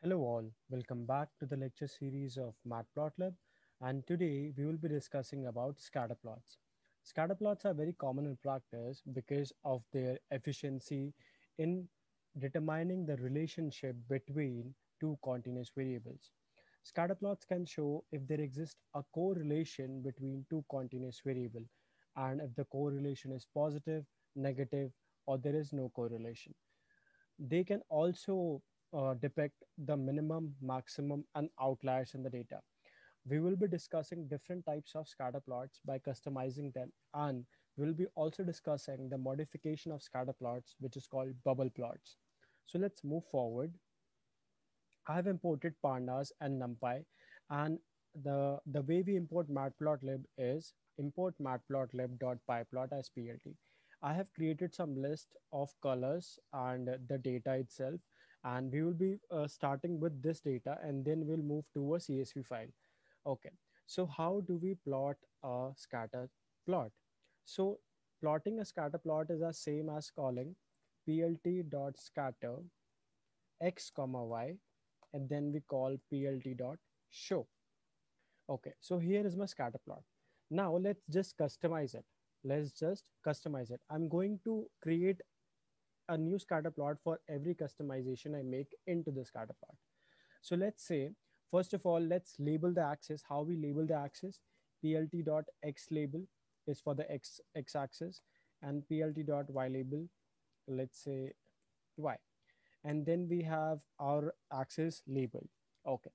Hello all, welcome back to the lecture series of Matplotlib and today we will be discussing about scatter plots. Scatter plots are very common in practice because of their efficiency in determining the relationship between two continuous variables. Scatter plots can show if there exists a correlation between two continuous variable and if the correlation is positive, negative, or there is no correlation. They can also uh, depict the minimum, maximum, and outliers in the data. We will be discussing different types of scatter plots by customizing them, and we'll be also discussing the modification of scatter plots, which is called bubble plots. So let's move forward. I have imported pandas and numpy, and the, the way we import matplotlib is import matplotlib.pyplot as PLT. I have created some list of colors and the data itself and we will be uh, starting with this data and then we'll move to a CSV file. Okay, so how do we plot a scatter plot? So plotting a scatter plot is the same as calling plt.scatter x comma y and then we call plt.show. Okay, so here is my scatter plot. Now let's just customize it. Let's just customize it. I'm going to create a new scatter plot for every customization I make into the scatter plot. So let's say, first of all, let's label the axis, how we label the axis. plt.x label is for the x, x axis and plt.y label, let's say y. And then we have our axis label. Okay.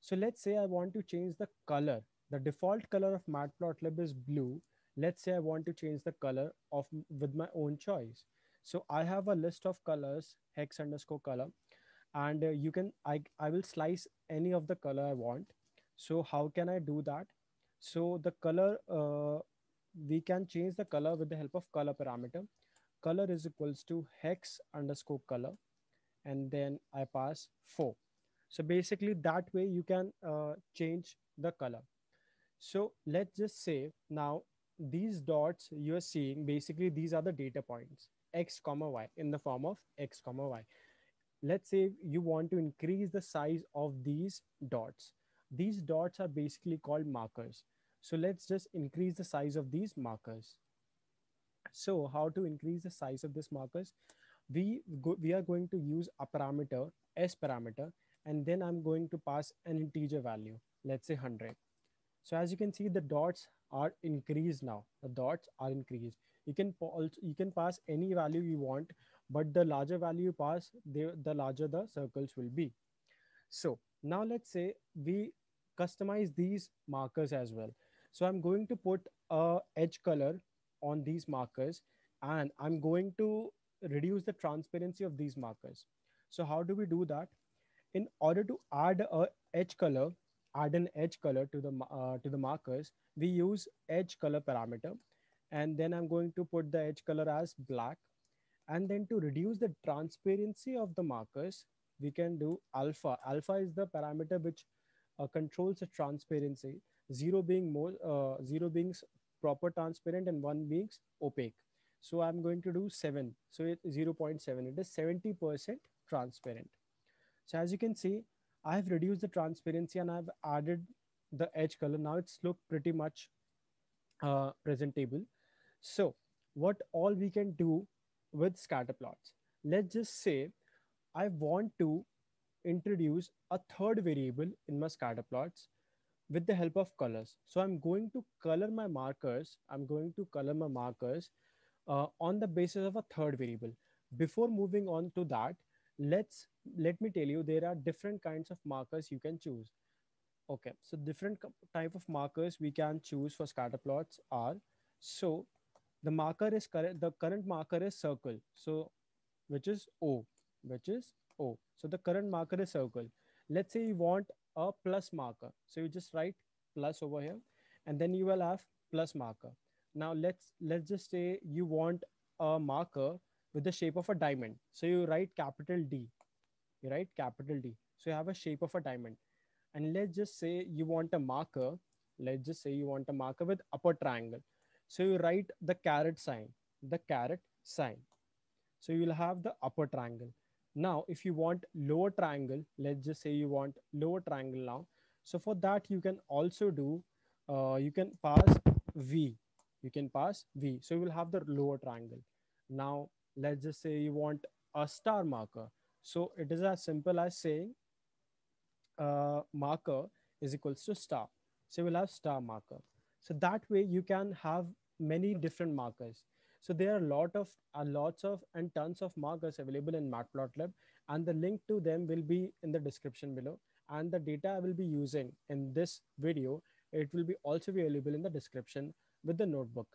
So let's say I want to change the color. The default color of matplotlib is blue. Let's say I want to change the color of with my own choice. So I have a list of colors, hex underscore color, and uh, you can, I, I will slice any of the color I want. So how can I do that? So the color, uh, we can change the color with the help of color parameter. Color is equals to hex underscore color. And then I pass four. So basically that way you can uh, change the color. So let's just say now these dots you're seeing, basically these are the data points x comma y in the form of x comma y. Let's say you want to increase the size of these dots. These dots are basically called markers. So let's just increase the size of these markers. So how to increase the size of this markers? We, go, we are going to use a parameter, s parameter, and then I'm going to pass an integer value, let's say 100. So as you can see, the dots are increased now. The dots are increased you can you can pass any value you want but the larger value you pass the, the larger the circles will be. So now let's say we customize these markers as well. So i'm going to put a edge color on these markers and i'm going to reduce the transparency of these markers. So how do we do that? In order to add a edge color add an edge color to the uh, to the markers we use edge color parameter and then I'm going to put the edge color as black. And then to reduce the transparency of the markers, we can do alpha. Alpha is the parameter which uh, controls the transparency, zero being more, uh, zero being proper transparent and one being opaque. So I'm going to do seven. So it 0.7, it is 70% transparent. So as you can see, I have reduced the transparency and I've added the edge color. Now it's look pretty much uh, presentable. So what all we can do with scatter plots? Let's just say I want to introduce a third variable in my scatter plots with the help of colors. So I'm going to color my markers. I'm going to color my markers uh, on the basis of a third variable. Before moving on to that, let's let me tell you there are different kinds of markers you can choose. Okay, so different type of markers we can choose for scatter plots are so the marker is correct the current marker is circle. So which is o which is o. So the current marker is circle. Let's say you want a plus marker. So you just write plus over here and then you will have plus marker. Now let's let's just say you want a marker with the shape of a diamond. So you write capital d. You write capital d. So you have a shape of a diamond. And let's just say you want a marker. Let's just say you want a marker with upper triangle so you write the caret sign, the caret sign. So you will have the upper triangle. Now, if you want lower triangle, let's just say you want lower triangle now. So for that, you can also do, uh, you can pass V. You can pass V. So you will have the lower triangle. Now, let's just say you want a star marker. So it is as simple as saying uh, marker is equals to star. So we'll have star marker. So that way you can have many different markers. So there are a lot of a lots of and tons of markers available in Matplotlib, and the link to them will be in the description below. And the data I will be using in this video, it will be also be available in the description with the notebook.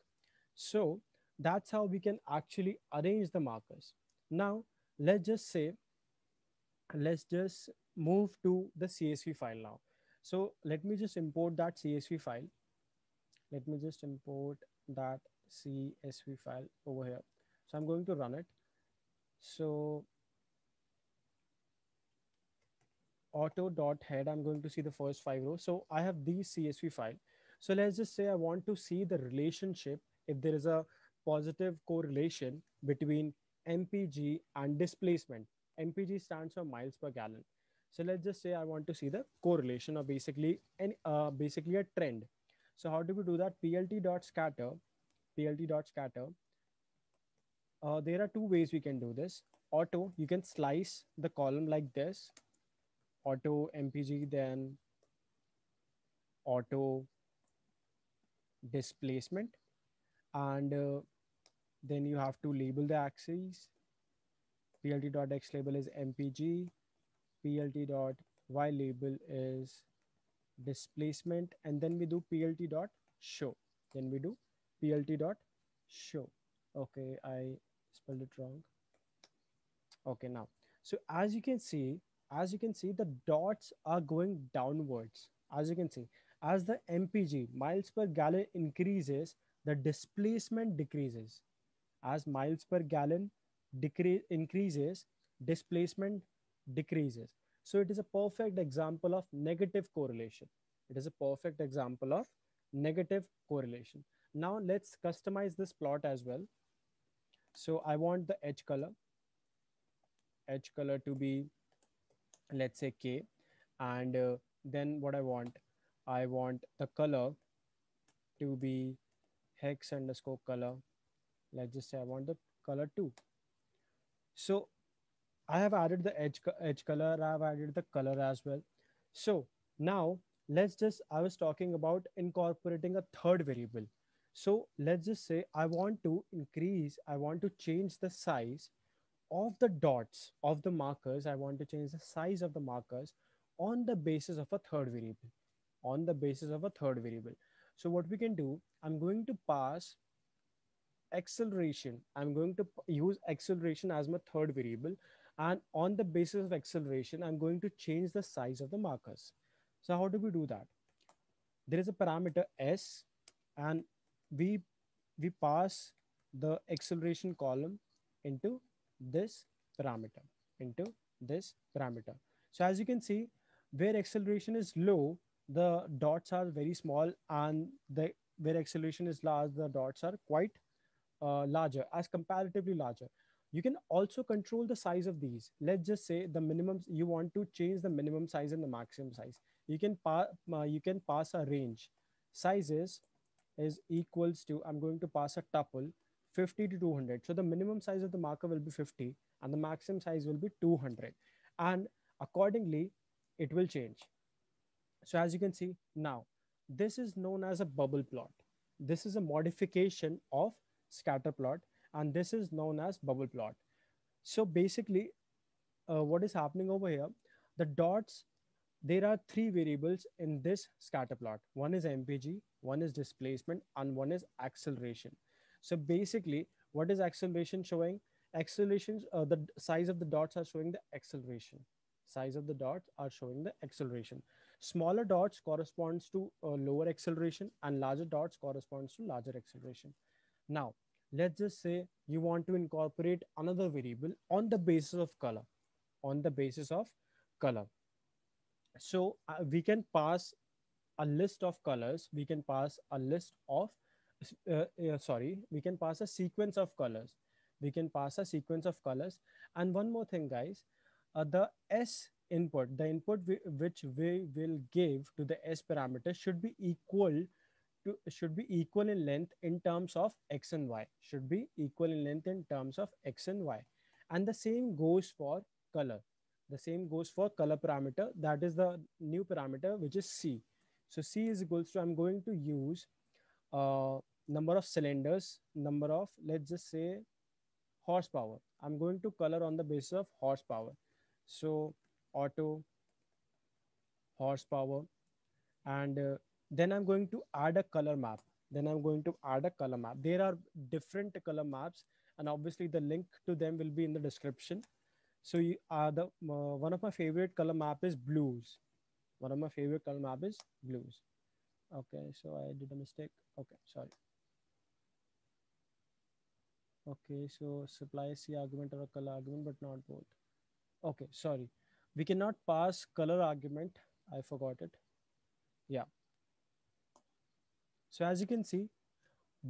So that's how we can actually arrange the markers. Now let's just say, let's just move to the CSV file now. So let me just import that CSV file. Let me just import that CSV file over here. So I'm going to run it. So auto.head, I'm going to see the first five rows. So I have these CSV file. So let's just say I want to see the relationship if there is a positive correlation between MPG and displacement. MPG stands for miles per gallon. So let's just say I want to see the correlation or basically any uh, basically a trend. So how do we do that? plt.scatter, plt.scatter. Uh, there are two ways we can do this. Auto, you can slice the column like this. Auto MPG, then auto displacement. And uh, then you have to label the axes. plt.x label is MPG plt dot y label is displacement and then we do plt dot show. Then we do plt dot show. Okay i spelled it wrong. Okay now. So as you can see as you can see the dots are going downwards. As you can see as the mpg miles per gallon increases the displacement decreases. As miles per gallon decrease increases displacement decreases. So it is a perfect example of negative correlation. It is a perfect example of negative correlation. Now let's customize this plot as well. So I want the edge color, edge color to be, let's say K. And uh, then what I want, I want the color to be hex underscore color. Let's just say I want the color two. So I have added the edge, edge color. I have added the color as well. So now let's just, I was talking about incorporating a third variable. So let's just say I want to increase, I want to change the size of the dots of the markers. I want to change the size of the markers on the basis of a third variable, on the basis of a third variable. So what we can do, I'm going to pass acceleration. I'm going to use acceleration as my third variable. And on the basis of acceleration, I'm going to change the size of the markers. So how do we do that? There is a parameter S and we, we pass the acceleration column into this parameter, into this parameter. So as you can see, where acceleration is low, the dots are very small and the where acceleration is large, the dots are quite uh, larger as comparatively larger. You can also control the size of these. Let's just say the minimum, you want to change the minimum size and the maximum size. You can, pa uh, you can pass a range. Sizes is equals to, I'm going to pass a tuple 50 to 200. So the minimum size of the marker will be 50 and the maximum size will be 200. And accordingly, it will change. So as you can see now, this is known as a bubble plot. This is a modification of scatter plot and this is known as bubble plot. So basically, uh, what is happening over here, the dots, there are three variables in this scatter plot. One is MPG, one is displacement, and one is acceleration. So basically, what is acceleration showing? Accelerations, uh, the size of the dots are showing the acceleration. Size of the dots are showing the acceleration. Smaller dots corresponds to uh, lower acceleration and larger dots corresponds to larger acceleration. Now, let's just say you want to incorporate another variable on the basis of color on the basis of color. So uh, we can pass a list of colors. We can pass a list of uh, uh, sorry we can pass a sequence of colors. We can pass a sequence of colors. And one more thing, guys, uh, the S input, the input which we will give to the S parameter should be equal to should be equal in length in terms of x and y. Should be equal in length in terms of x and y. And the same goes for color. The same goes for color parameter. That is the new parameter which is c. So c is equals to i'm going to use uh, number of cylinders number of let's just say horsepower. I'm going to color on the basis of horsepower. So auto horsepower and uh, then i'm going to add a color map. Then i'm going to add a color map. There are different color maps and obviously the link to them will be in the description. So you, uh, the uh, one of my favorite color map is blues. One of my favorite color map is blues. Okay so i did a mistake. Okay sorry. Okay so supply c argument or a color argument but not both. Okay sorry. We cannot pass color argument. I forgot it. Yeah so as you can see,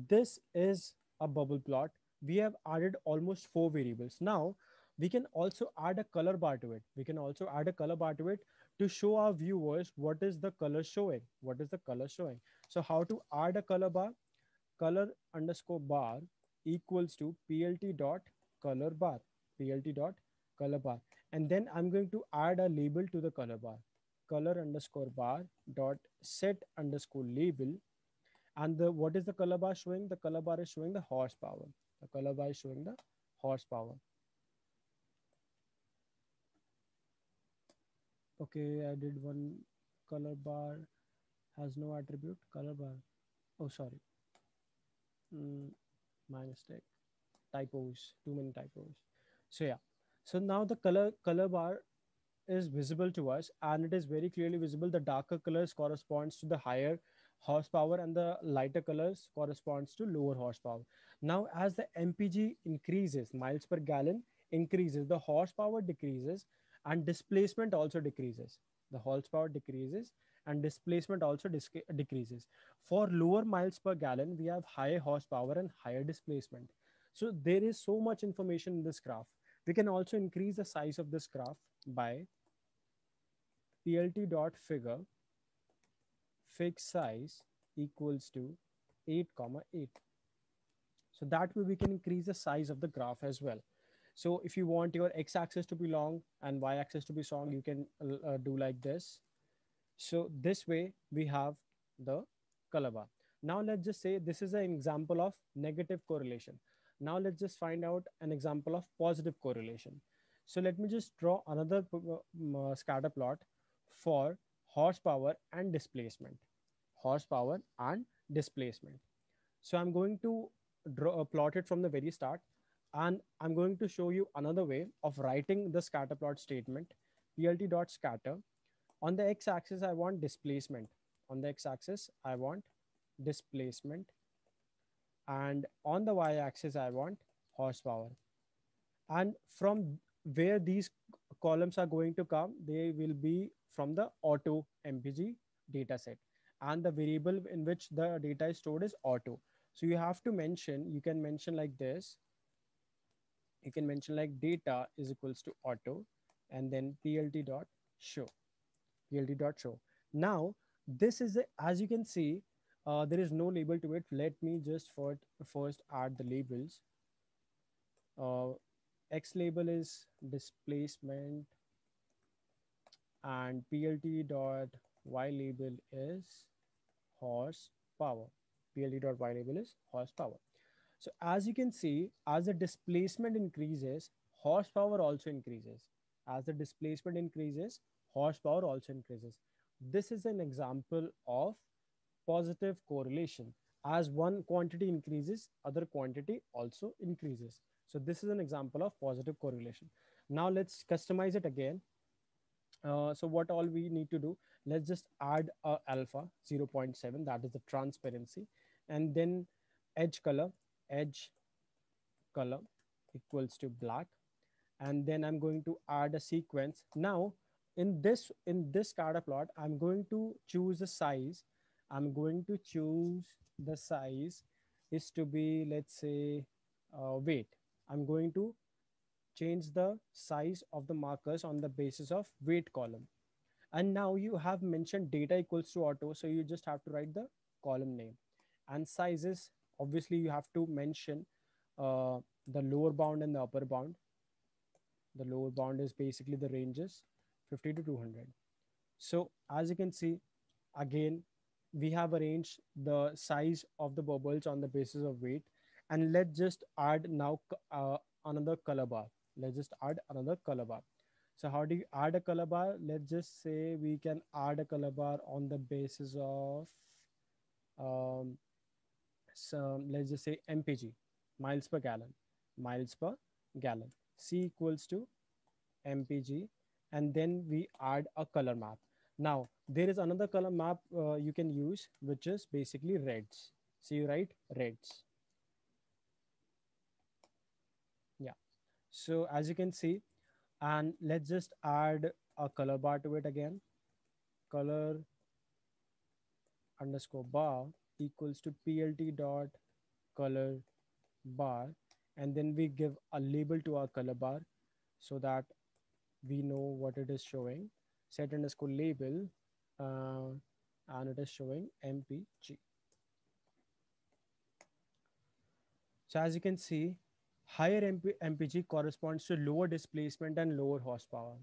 this is a bubble plot. We have added almost four variables. Now we can also add a color bar to it. We can also add a color bar to it to show our viewers what is the color showing. What is the color showing? So how to add a color bar? Color underscore bar equals to plt dot color bar, plt dot color bar. And then I'm going to add a label to the color bar, color underscore bar dot set underscore label and the what is the color bar showing? The color bar is showing the horsepower. The color bar is showing the horsepower. Okay, I did one color bar has no attribute color bar. Oh, sorry. Mm, my mistake. Typos, too many typos. So yeah. So now the color color bar is visible to us and it is very clearly visible. The darker colors corresponds to the higher horsepower and the lighter colors corresponds to lower horsepower. Now, as the MPG increases, miles per gallon increases, the horsepower decreases and displacement also decreases. The horsepower decreases and displacement also decreases. For lower miles per gallon, we have higher horsepower and higher displacement. So there is so much information in this graph. We can also increase the size of this graph by plt dot figure figsize equals to 8 comma 8 so that way we can increase the size of the graph as well. So if you want your x-axis to be long and y-axis to be strong you can uh, uh, do like this. So this way we have the color bar. Now let's just say this is an example of negative correlation. Now let's just find out an example of positive correlation. So let me just draw another uh, scatter plot for horsepower and displacement. Horsepower and displacement. So i'm going to draw uh, plot it from the very start and i'm going to show you another way of writing the scatter plot statement plt dot scatter. On the x-axis i want displacement. On the x-axis i want displacement. And on the y-axis i want horsepower. And from where these columns are going to come they will be from the auto MPG dataset. And the variable in which the data is stored is auto. So you have to mention, you can mention like this. You can mention like data is equals to auto and then plt dot show, plt dot show. Now, this is, a, as you can see, uh, there is no label to it. Let me just for, first add the labels. Uh, X label is displacement and plt dot y label is horsepower. plt dot y label is horsepower. So as you can see, as the displacement increases, horsepower also increases. As the displacement increases, horsepower also increases. This is an example of positive correlation. As one quantity increases, other quantity also increases. So this is an example of positive correlation. Now let's customize it again uh, so what all we need to do, let's just add a alpha 0.7, that is the transparency. And then edge color, edge color equals to black. And then I'm going to add a sequence. Now in this, in this scatter plot, I'm going to choose a size. I'm going to choose the size is to be, let's say, uh, weight. I'm going to change the size of the markers on the basis of weight column. And now you have mentioned data equals to auto. So you just have to write the column name and sizes. Obviously you have to mention uh, the lower bound and the upper bound. The lower bound is basically the ranges 50 to 200. So as you can see, again, we have arranged the size of the bubbles on the basis of weight. And let's just add now uh, another color bar. Let's just add another color bar. So how do you add a color bar? Let's just say we can add a color bar on the basis of, um, so let's just say MPG, miles per gallon, miles per gallon. C equals to MPG, and then we add a color map. Now, there is another color map uh, you can use, which is basically reds. So you write reds. Yeah. So as you can see, and let's just add a color bar to it again. Color underscore bar equals to plt dot color bar. And then we give a label to our color bar so that we know what it is showing set underscore label uh, and it is showing mpg so as you can see higher MP, mpg corresponds to lower displacement and lower horsepower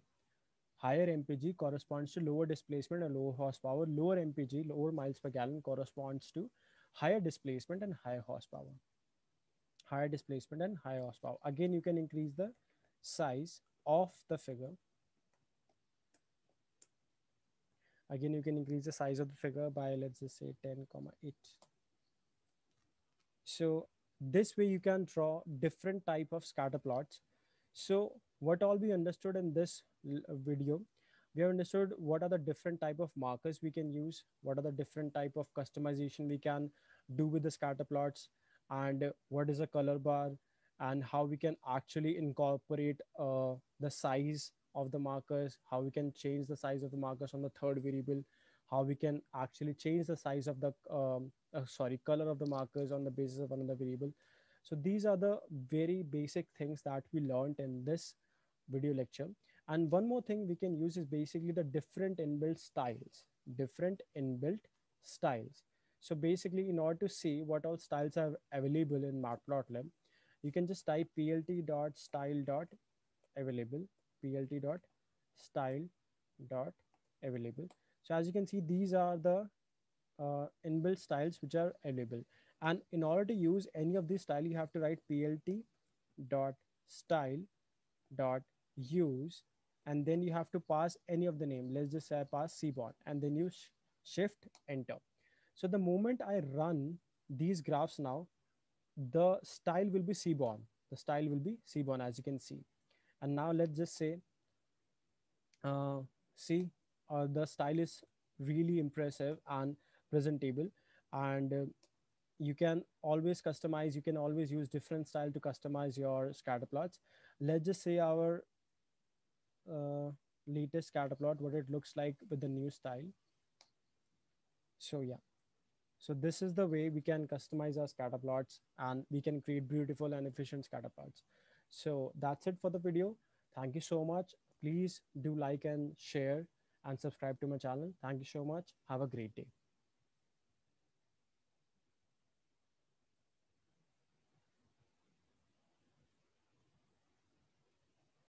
higher mpg corresponds to lower displacement and lower horsepower lower mpg lower miles per gallon corresponds to higher displacement and higher horsepower higher displacement and higher horsepower again you can increase the size of the figure. Again, you can increase the size of the figure by let's just say 10 comma 8. So this way you can draw different type of scatter plots. So what all we understood in this video, we have understood what are the different type of markers we can use, what are the different type of customization we can do with the scatter plots, and what is a color bar, and how we can actually incorporate uh, the size of the markers, how we can change the size of the markers on the third variable, how we can actually change the size of the, um, uh, sorry, color of the markers on the basis of another variable. So these are the very basic things that we learned in this video lecture. And one more thing we can use is basically the different inbuilt styles, different inbuilt styles. So basically in order to see what all styles are available in Matplotlib, you can just type plt dot style dot available plt dot style dot available so as you can see these are the uh, inbuilt styles which are available and in order to use any of these style you have to write plt dot style dot use and then you have to pass any of the name let's just say I pass seaborn and then you sh shift enter so the moment i run these graphs now the style will be Seaborn. The style will be Seaborn as you can see. And now let's just say, uh, see, uh, the style is really impressive and presentable. And uh, you can always customize, you can always use different style to customize your scatter plots. Let's just say our uh, latest scatter plot, what it looks like with the new style. So yeah. So this is the way we can customize our scatter plots and we can create beautiful and efficient scatter plots. So that's it for the video. Thank you so much. Please do like and share and subscribe to my channel. Thank you so much. Have a great day.